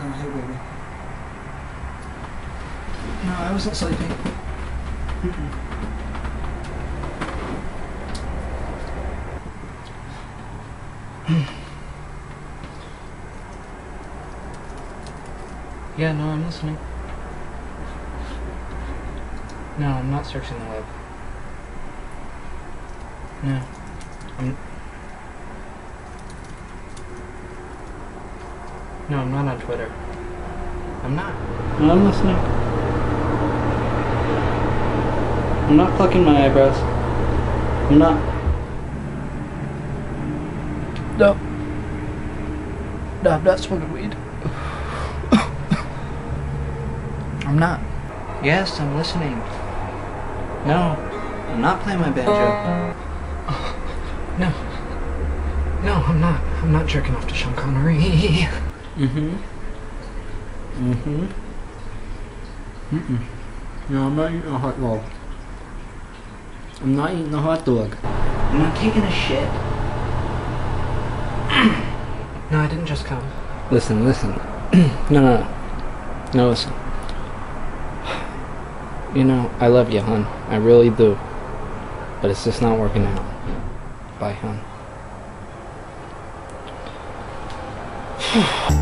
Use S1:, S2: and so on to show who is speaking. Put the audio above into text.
S1: Hello? Oh, hey, baby. No, I wasn't sleeping. yeah, no, I'm listening. No, I'm not searching the web. No. I'm. No, I'm not on Twitter. I'm not. No, I'm listening. I'm not plucking my eyebrows. I'm not. No. No, I'm not smoking weed. I'm not. Yes, I'm listening. No, I'm not playing my banjo. No. No, I'm not. I'm not jerking off to Sean Connery. mm-hmm. Mm-hmm. Mm-mm. No, I'm not eating a hot dog. I'm not eating a hot dog. I'm not taking a shit. no, I didn't just come. Listen, listen. no, no, no. No, listen. You know, I love you, hon. I really do. But it's just not working out. Bye, hon.